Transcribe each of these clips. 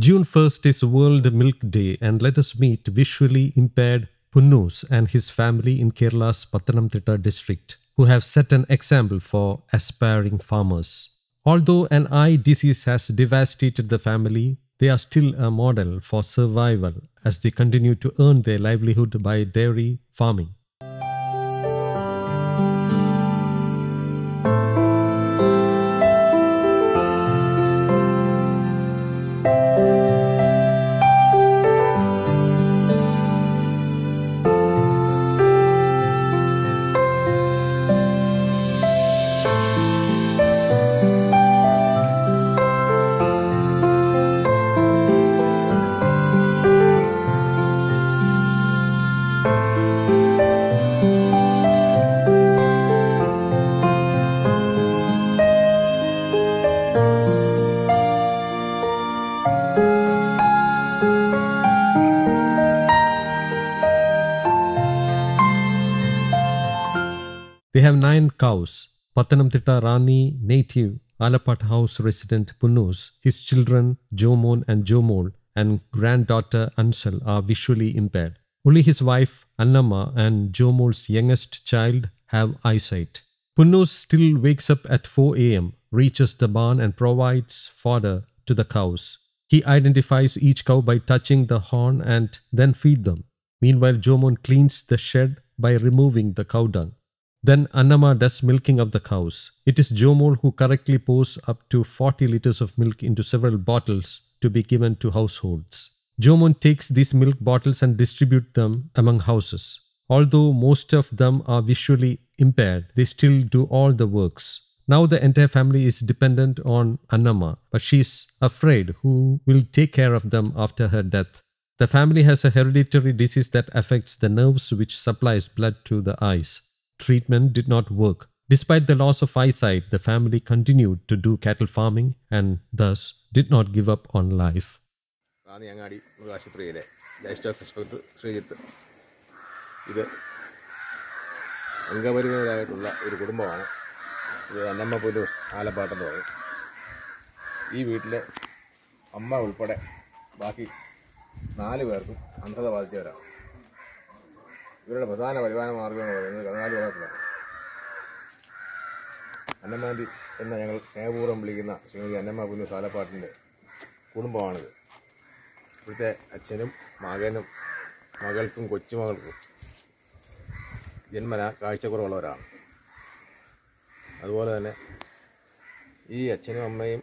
June 1st is World Milk Day, and let us meet visually impaired Punnus and his family in Kerala's Pathanamthitta district, who have set an example for aspiring farmers. Although an eye disease has devastated the family, they are still a model for survival as they continue to earn their livelihood by dairy farming. They have nine cows. Pathanamthitta Rani native Alapat House resident Punnus, his children Jomon and Jomol, and granddaughter Ansal are visually impaired. Only his wife Annamma and Jomol's youngest child have eyesight. Punnus still wakes up at 4 a.m., reaches the barn, and provides fodder to the cows. He identifies each cow by touching the horn and then feed them. Meanwhile, Jomon cleans the shed by removing the cow dung. Then Annama does milking of the cows. It is Jomol who correctly pours up to 40 liters of milk into several bottles to be given to households. Jomon takes these milk bottles and distribute them among houses. Although most of them are visually impaired, they still do all the works. Now the entire family is dependent on Annama, but she is afraid who will take care of them after her death. The family has a hereditary disease that affects the nerves which supplies blood to the eyes. Treatment did not work. Despite the loss of eyesight, the family continued to do cattle farming and thus did not give up on life. Ranni Angadi മൃഗാശുപത്രിയിലെ life stock inspector Sreejith ഇത് അംഗപരിമിതരായിട്ടുള്ള ഒരു കുടുംബമാണ് ഇത് അന്നമ്മ പുലൂസ് ആലപ്പാട്ടെന്ന് പറയും. ഈ വീട്ടിലെ അമ്മ ഉൾപ്പെടെ ബാക്കി നാല് പേർക്കും അന്ധത ബാധിച്ചവരാണ്. ഇവരുടെ പ്രധാന വരുമാന മാർഗം എന്ന് പറയുന്നത് കന്നുകാലി വളർത്തലാണ് അന്നമാന്തി എന്ന ഞങ്ങൾ സ്നേഹപൂർവം വിളിക്കുന്ന ശ്രീമതി അന്നമ്മ പുലൂസ് ആലപ്പാട്ടിന്റെ കുടുംബമാണിത്. ഇവിടുത്തെ അച്ഛനും മകനും മകൾക്കും കൊച്ചുമകൾക്കും ജന്മന കാഴ്ചക്കുറവുള്ളവരാണ്. അതുപോലെ തന്നെ ഈ അച്ഛനും അമ്മയും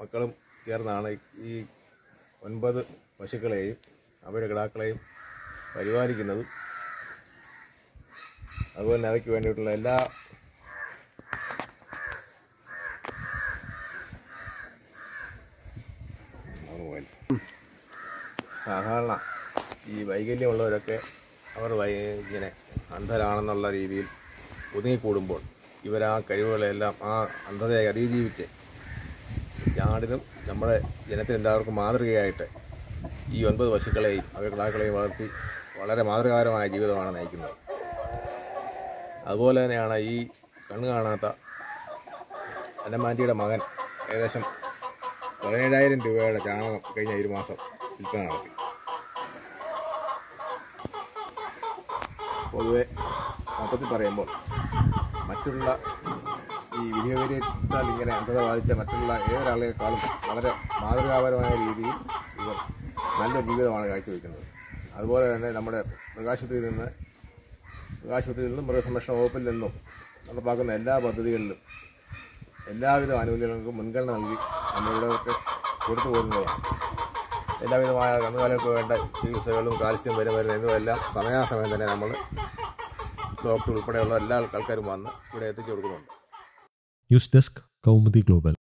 മക്കളും ചേർന്നാണ് ഈ ഒൻപത് പശുക്കളെയും അവയുടെ കിടാക്കളെയും പരിപാലിക്കുന്നത്. അതുപോലെ തന്നെ അവയ്ക്ക് വേണ്ടിയിട്ടുള്ള എല്ലാ സാധാരണ ഈ വൈകല്യമുള്ളവരൊക്കെ അവർ ഇങ്ങനെ അന്ധരാണെന്നുള്ള രീതിയിൽ ഒതുങ്ങിക്കൂടുമ്പോൾ ഇവർ ആ കഴിവുകളെല്ലാം ആ അന്ധതയെ അതിജീവിച്ച് ഞാടിനും നമ്മുടെ ജനത്തിന് എല്ലാവർക്കും മാതൃകയായിട്ട് ഈ ഒൻപത് പശുക്കളെയും അവരുടെ കിടാക്കളെയും വളർത്തി വളരെ മാതൃകാപരമായ ജീവിതമാണ് നയിക്കുന്നത്. അതുപോലെ തന്നെയാണ് ഈ കണ്ണു കാണാത്ത അന്നമാന്റിയുടെ മകൻ ഏകദേശം പതിനേഴായിരം രൂപയുടെ ചാണകം കഴിഞ്ഞ ഒരു മാസം വിൽപ്പന നടത്തി. പൊതുവെ മൊത്തത്തിൽ പറയുമ്പോൾ മറ്റുള്ള ഈ വിനിയോഗത്താൽ ഇങ്ങനെ അന്ധത ബാധിച്ച മറ്റുള്ള ഏതൊരാളെക്കാളും വളരെ മാതൃകാപരമായ രീതിയിൽ ഇവർ നല്ല ജീവിതമാണ് കാഴ്ചവെക്കുന്നത്. അതുപോലെ തന്നെ നമ്മുടെ മൃഗാശുപത്രിയിൽ നിന്ന് മൃഗാശുപത്രിയിൽ നിന്നും മൃഗസംരക്ഷണ വകുപ്പിൽ നിന്നും നടപ്പാക്കുന്ന എല്ലാ പദ്ധതികളിലും എല്ലാവിധ ആനുകൂല്യങ്ങൾക്കും മുൻഗണന നൽകി നമ്മളിവിടെയൊക്കെ കൊടുത്തു പോകുന്നതാണ്. എല്ലാവിധമായ കന്നുകാലികൾക്ക് വേണ്ട ചികിത്സകളും കാൽസ്യം വരുമരുന്ന് എല്ലാം സമയാസമയം തന്നെ നമ്മൾ ഡോക്ടർ ഉൾപ്പെടെയുള്ള എല്ലാ ആൾക്കാരും വന്ന് ഇവിടെ എത്തിച്ചു കൊടുക്കുന്നുണ്ട് ന്യൂസ് ഡെസ്ക് കൗമുദി Global.